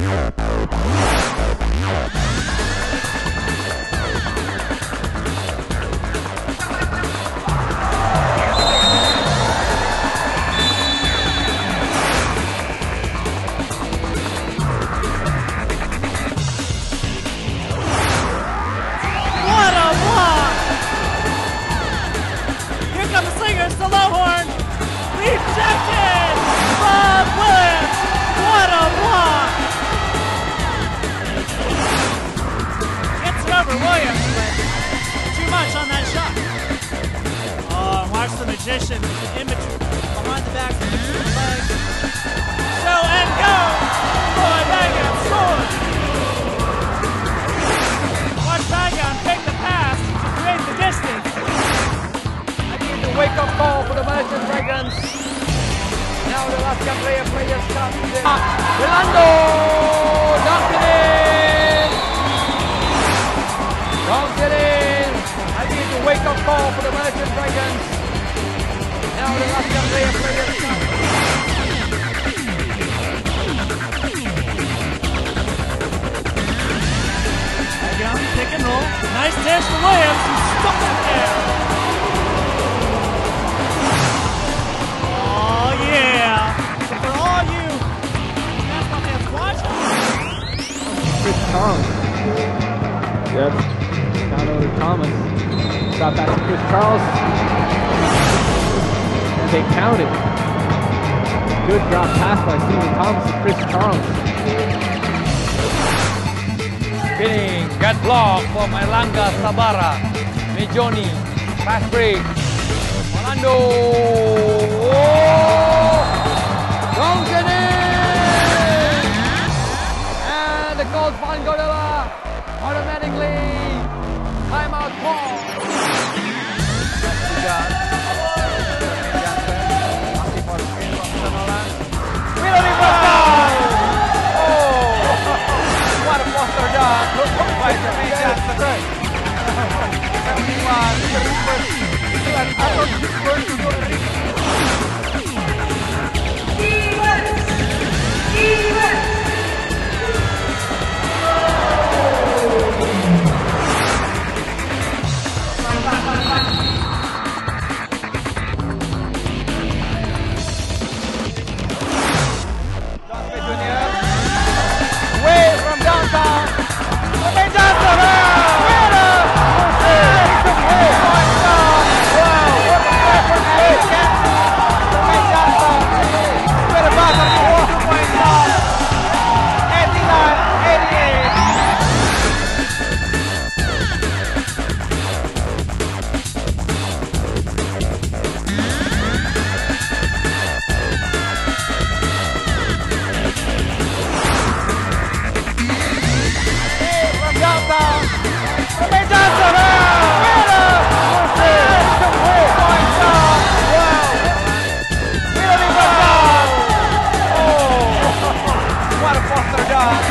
Yeah, the magician behind the back, between the. Show and go! Boy, Baguion scores! Watch Baguion take the pass to create the distance. I need the wake up call for the Merchant Dragons. Now the last player players come in. Dunked it in! Dunked in! I need the wake up call for the Merchant Dragons. Pick and roll. Nice dish to Williams, stuck there. Oh, yeah. For all you basketball fans Chris. Yep. Down over Thomas. Drop back to Chris Charles. They counted. Good drop pass by Stephen Thomas and Chris Charles. Spinning, Get block from Elanga Sabara. Mejoni, pass break. Orlando. Oh! Goes it in! And the goal by Godela automatically. Timeout call. God.